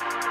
you